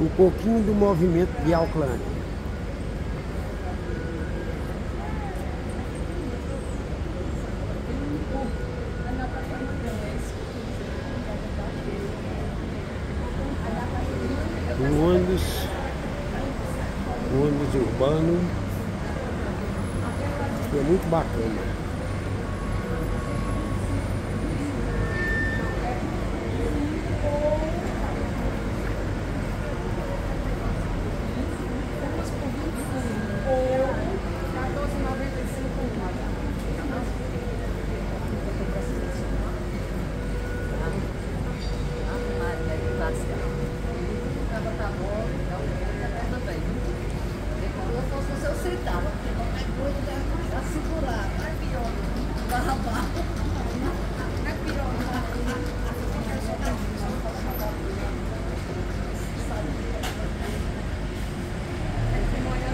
um pouquinho do movimento de Auckland. Um ônibus, um ônibus urbano, é muito bacana.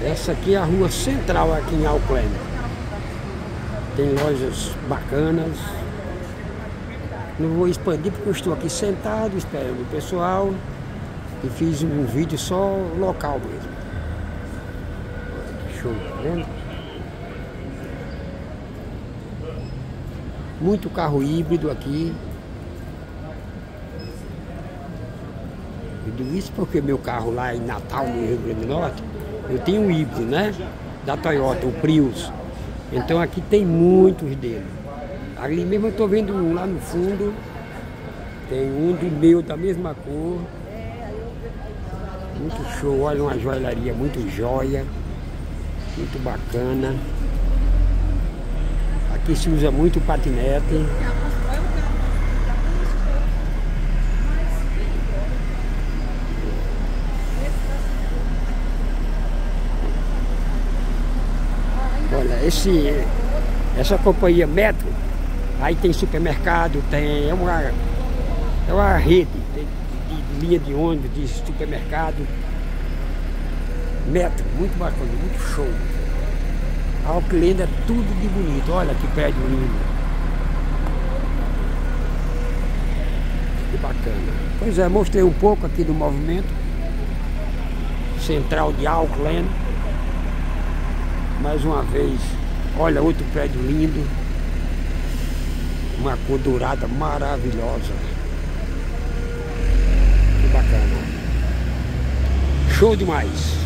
Essa aqui é a rua central aqui em Auckland. Tem lojas bacanas. Não vou expandir porque eu estou aqui sentado esperando o pessoal e fiz um vídeo só local mesmo. Show, tá vendo? Muito carro híbrido aqui. Eu digo isso porque meu carro lá em Natal, no Rio Grande do Norte, eu tenho um híbrido, né? Da Toyota, o Prius. Então aqui tem muitos dele. Ali mesmo eu estou vendo um lá no fundo. Tem um do meu da mesma cor. Muito show, olha uma joalharia muito joia. Muito bacana. Aqui se usa muito patinete. Olha, esse, essa companhia Metro, aí tem supermercado, tem é uma, é uma rede de, de, de linha de ônibus, de supermercado. Metro, muito bacana, muito show. A Auckland é tudo de bonito, olha que prédio lindo. Que bacana. Pois é, mostrei um pouco aqui do movimento central de Auckland. Mais uma vez, olha outro prédio lindo. Uma cor dourada maravilhosa. Que bacana. Show demais.